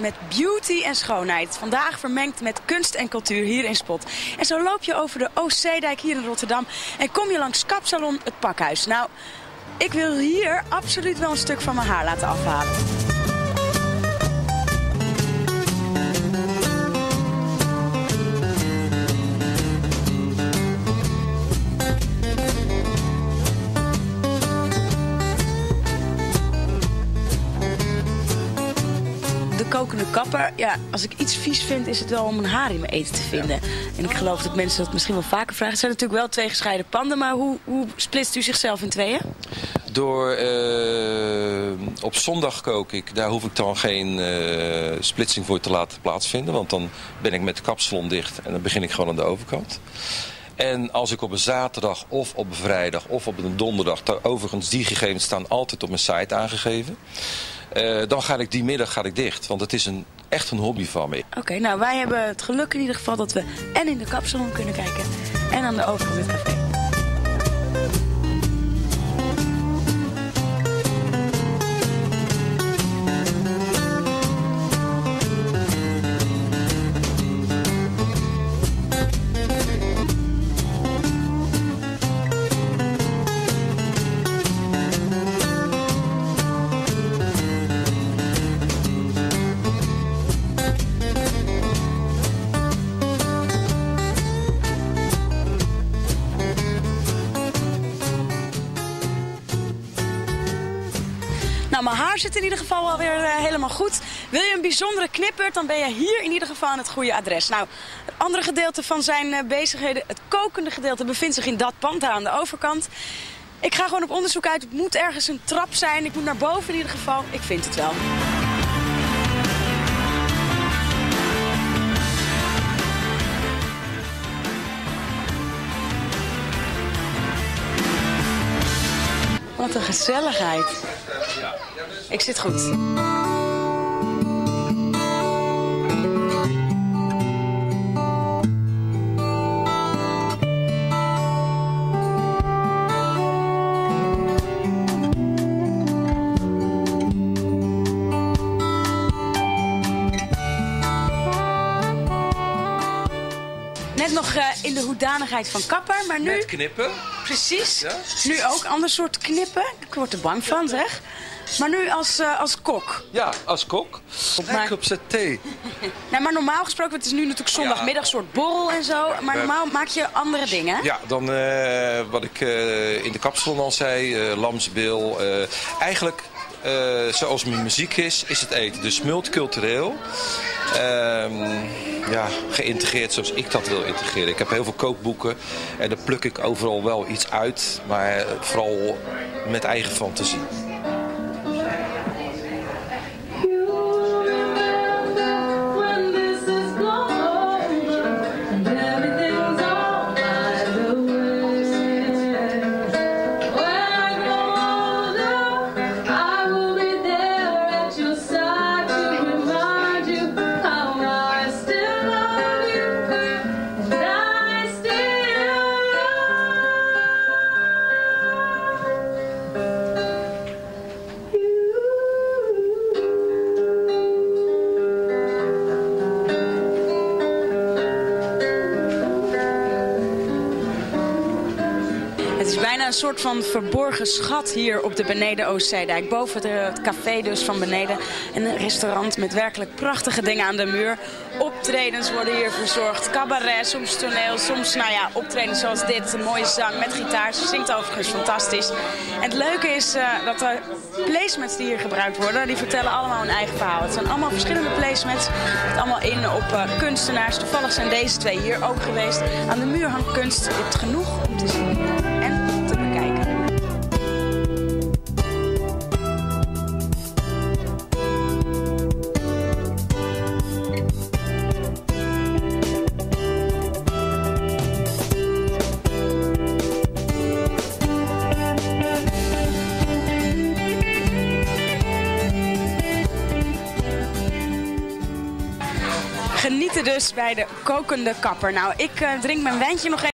met beauty en schoonheid. Vandaag vermengd met kunst en cultuur hier in Spot. En zo loop je over de Oostzeedijk hier in Rotterdam en kom je langs Kapsalon het Pakhuis. Nou, ik wil hier absoluut wel een stuk van mijn haar laten afhalen. Kokende kapper. Ja, als ik iets vies vind, is het wel om een haar in mijn eten te vinden. En ik geloof dat mensen dat misschien wel vaker vragen. Het zijn natuurlijk wel twee gescheiden panden, maar hoe, hoe splitst u zichzelf in tweeën? Door uh, op zondag kook ik. Daar hoef ik dan geen uh, splitsing voor te laten plaatsvinden. Want dan ben ik met de kapsalon dicht en dan begin ik gewoon aan de overkant. En als ik op een zaterdag of op een vrijdag of op een donderdag... overigens die gegevens staan altijd op mijn site aangegeven... Uh, dan ga ik die middag ga ik dicht. Want het is een, echt een hobby van me. Oké, nou wij hebben het geluk in ieder geval dat we en in de kapsalon kunnen kijken... en aan de overkant café. Nou, mijn haar zit in ieder geval alweer uh, helemaal goed. Wil je een bijzondere knipbeurt, dan ben je hier in ieder geval aan het goede adres. Nou, het andere gedeelte van zijn uh, bezigheden, het kokende gedeelte, bevindt zich in dat pand daar aan de overkant. Ik ga gewoon op onderzoek uit. Het moet ergens een trap zijn. Ik moet naar boven in ieder geval. Ik vind het wel. Wat een gezelligheid. Ik zit goed. Net nog uh, in de hoedanigheid van kapper, maar nu... Met knippen. Precies. Ja? Nu ook ander soort knippen. Ik word er bang van, zeg. Maar nu als, uh, als kok. Ja, als kok. Maar op thee. nou, maar normaal gesproken, het is nu natuurlijk zondagmiddag, soort borrel en zo. Maar normaal maak je andere dingen. Ja, dan uh, wat ik uh, in de kapsalon al zei, lamsbil. eigenlijk, zoals mijn muziek is, is het eten. Dus multicultureel. ja, geïntegreerd zoals ik dat wil integreren. Ik heb heel veel kookboeken en daar pluk ik overal wel iets uit. Maar vooral met eigen fantasie. Een soort van verborgen schat hier op de beneden Oostzeedijk. Boven het café dus van beneden. En een restaurant met werkelijk prachtige dingen aan de muur. Optredens worden hier verzorgd. Cabaret, soms toneel, soms nou ja, optredens zoals dit. Een mooie zang met gitaar. Ze zingt overigens fantastisch. En het leuke is uh, dat de placements die hier gebruikt worden, die vertellen allemaal een eigen verhaal. Het zijn allemaal verschillende placements. Het allemaal in op uh, kunstenaars. Toevallig zijn deze twee hier ook geweest. Aan de muur hangt kunst. Je genoeg om te zien. Genieten dus bij de kokende kapper. Nou, ik uh, drink mijn wijntje nog even.